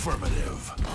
Affirmative.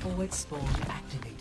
Forward spawn activated.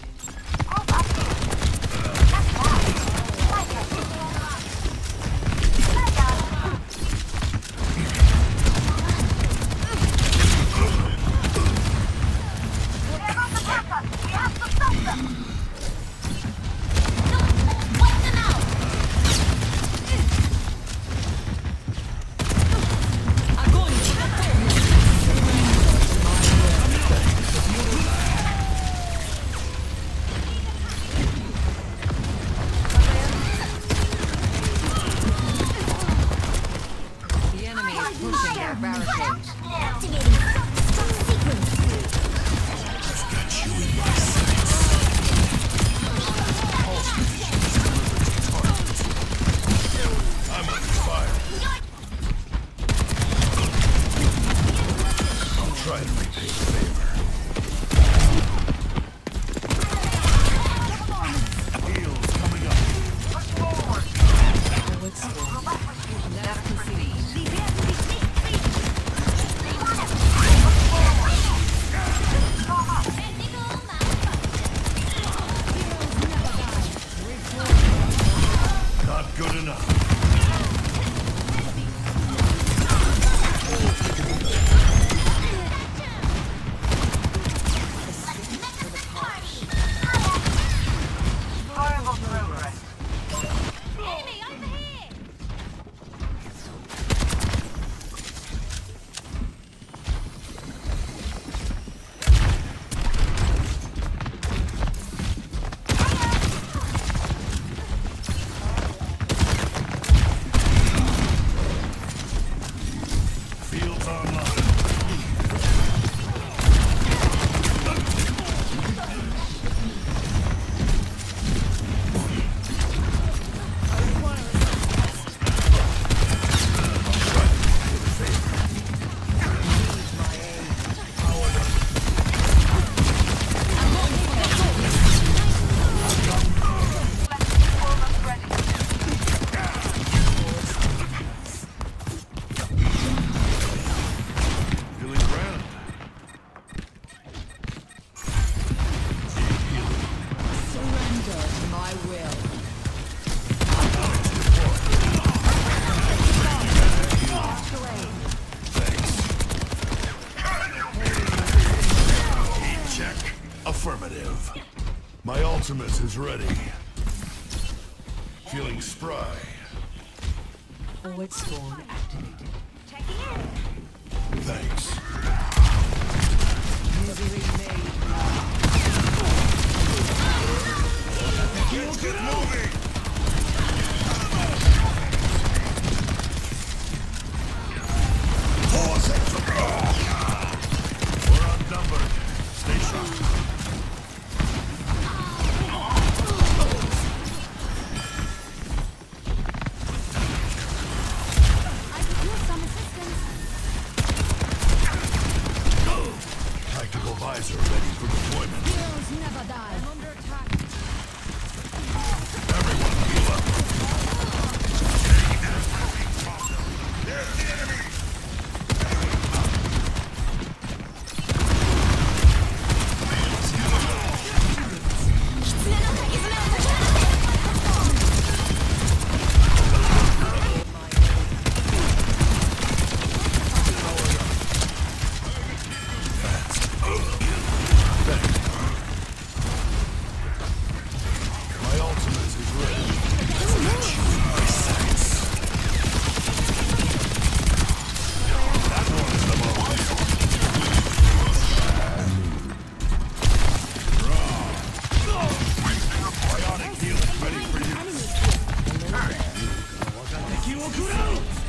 Affirmative. My ultimate is ready. Feeling spry. Forward storm activated. Thanks. Visor ready for 僕ら